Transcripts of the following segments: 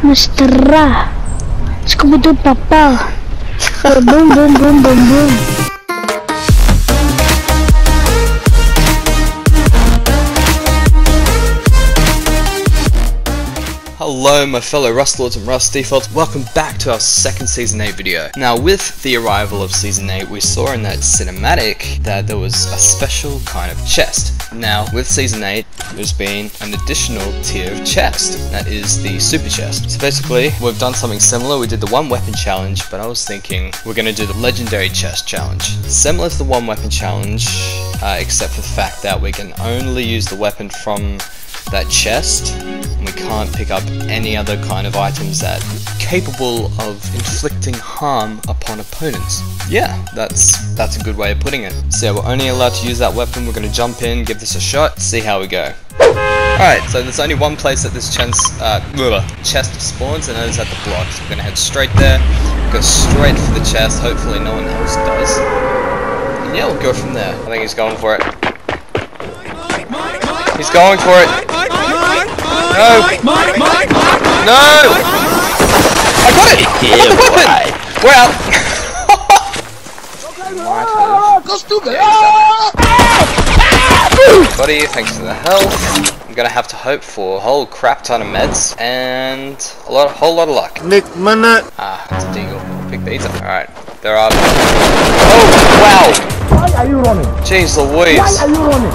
Mr. Scooby-Doo Papa. boom, boom, boom, boom, boom. Hello my fellow Rustlords and Rust Defaults, welcome back to our second Season 8 video. Now with the arrival of Season 8 we saw in that cinematic that there was a special kind of chest. Now with Season 8 there's been an additional tier of chest, that is the Super Chest. So basically we've done something similar, we did the one weapon challenge but I was thinking we're going to do the Legendary Chest challenge. Similar to the one weapon challenge uh, except for the fact that we can only use the weapon from that chest can't pick up any other kind of items that capable of inflicting harm upon opponents. Yeah, that's that's a good way of putting it. So we're only allowed to use that weapon, we're gonna jump in, give this a shot, see how we go. Alright, so there's only one place that this chance, uh, chest spawns and that is at the blocks. We're gonna head straight there, go straight for the chest, hopefully no one else does. And yeah, we'll go from there. I think he's going for it. He's going for it. No! No! I got it! I got the weapon! We're out! Buddy, thanks for the health. I'm gonna have to hope for a whole crap ton of meds and a lot, a whole lot of luck. Nick Minute. Ah, it's a deagle. Big beta. Alright, there are. Oh, wow! Why are you running? Jeez Louise. Why are you running?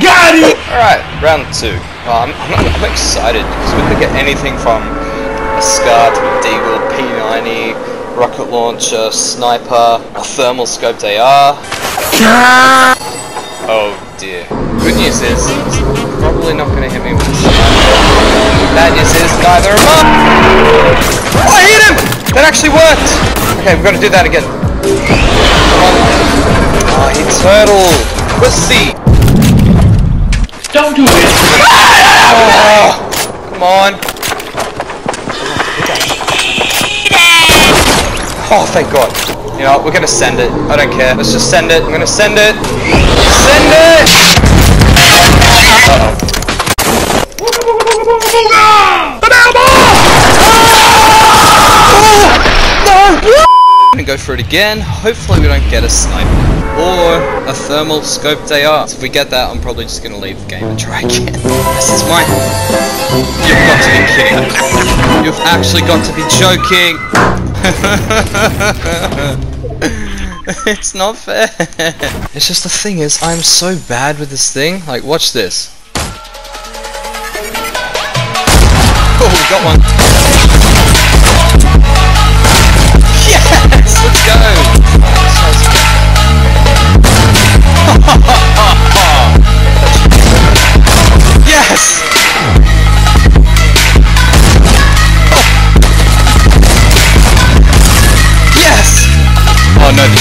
Got it! Alright, round two. Well, I'm, I'm, I'm excited because we could get anything from a SCAR to a Deagle, P90, rocket launcher, sniper, a thermal scoped AR. Oh dear. Good news is, it's probably not going to hit me with a sniper. Bad news is, neither am I! Oh, I hit him! That actually worked! Okay, we've got to do that again. Come on. Oh, he turtled! Pussy! Don't do it! Oh, come on. Oh, thank God. You know, we're gonna send it. I don't care. Let's just send it. I'm gonna send it. Send it! Uh-oh. Oh, go for it again. Hopefully we don't get a sniper or a thermal scoped AR. If we get that, I'm probably just gonna leave the game and try again. This is mine. You've got to be kidding. You've actually got to be joking. it's not fair. It's just the thing is, I'm so bad with this thing. Like, watch this. Oh, we got one.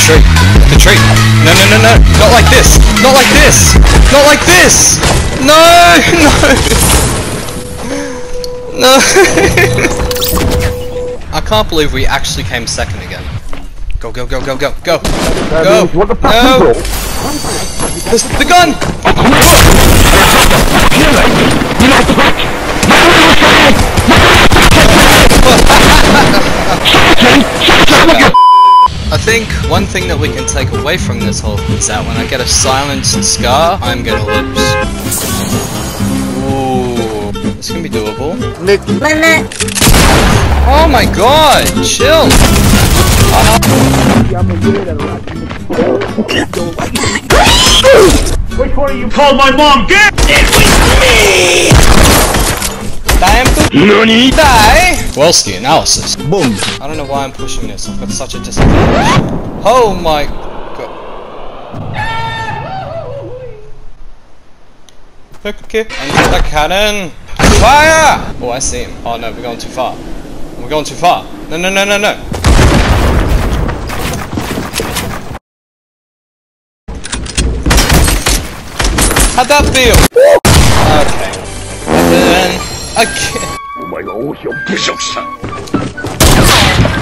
Tree. The tree. No, no, no, no. Not like this. Not like this. Not like this. No, no. No. I can't believe we actually came second again. Go, go, go, go, go, go. Go. What the fuck No. bro? The, gun. I think one thing that we can take away from this whole is that when I get a silenced scar, I'm gonna lose. Ooh, this can be doable. Oh my god, chill! Which one are you? Call my mom! Get it Time to Nani? die! Wellski analysis. Boom. I don't know why I'm pushing this, I've got such a disadvantage. Oh my god. Okay, into the cannon! Fire! Oh, I see him. Oh no, we're going too far. We're going too far. No, no, no, no, no. How'd that feel? Okay. And then, I can't.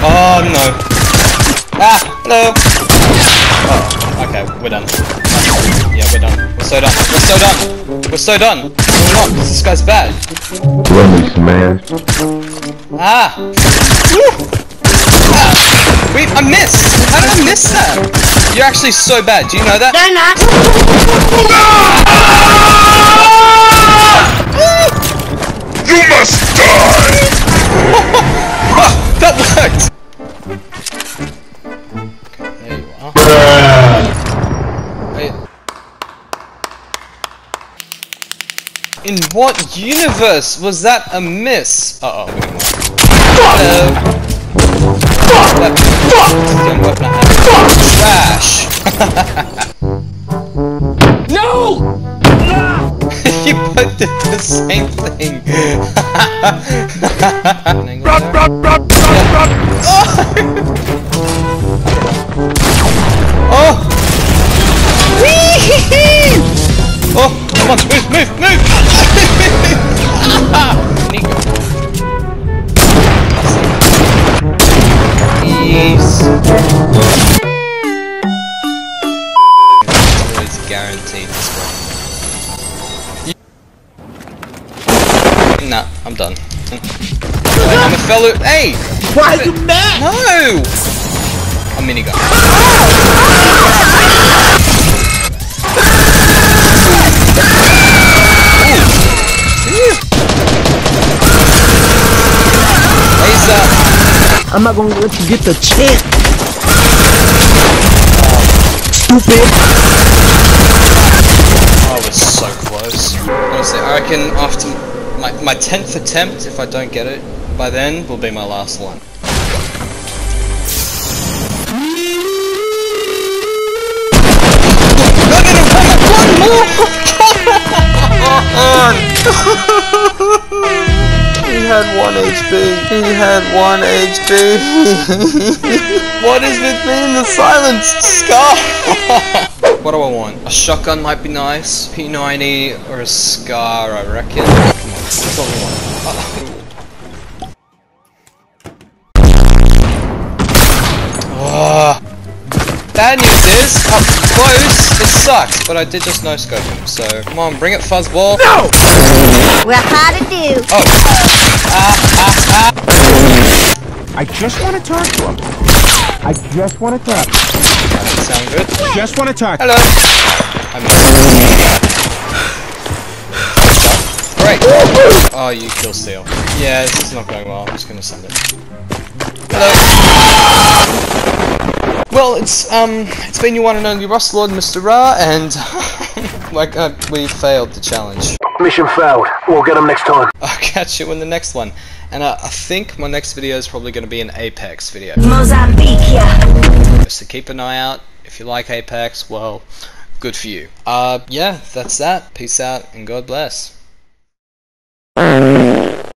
Oh ah, no. Ah, no. Oh, okay, we're done. Yeah, we're done. We're so done. We're so done. We're so done. We're not. This guy's bad. Run this man. Ah. ah. Wait, I missed. How did I miss that? You're actually so bad. Do you know that? No, no. Ah! You must die! that worked. There you are. In what universe was that a miss? Uh oh. Hello. That didn't work, not happy. Trash. you both did the same thing. Run, run, run, run, run! Oh! Oh, Nah, I'm done. I'm a fellow. Hey! Why are you mad? No! A minigun. Laser! I'm not gonna let you get the chance. Stupid. I was so close. Honestly, I reckon after my, my 10th attempt, if I don't get it, by then will be my last one. One more! He had one HP. He had one HP. what is with me in the silence, Scar? what do I want? A shotgun might be nice. P90 or a Scar, I reckon. Come on, that's what we want. Ah. Bad news is, up close, it sucks, but I did just no scope him, so come on, bring it, fuzzball. No! We're hard to do? Oh. Ah, ah, ah. I just want to talk to him. I just want to talk. Doesn't sound good. Just want to talk. Hello. I missed. Great. Oh, you kill Steel. Yeah, this is not going well. I'm just gonna send it. Hello. Well, it's um, it's been your one and only Rust Lord, Mr. Ra, and like uh, we failed the challenge. Mission failed. We'll get them next time. I'll catch you in the next one, and uh, I think my next video is probably going to be an Apex video. Mozambique, yeah. So keep an eye out. If you like Apex, well, good for you. Uh, yeah, that's that. Peace out and God bless.